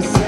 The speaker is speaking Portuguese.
casa.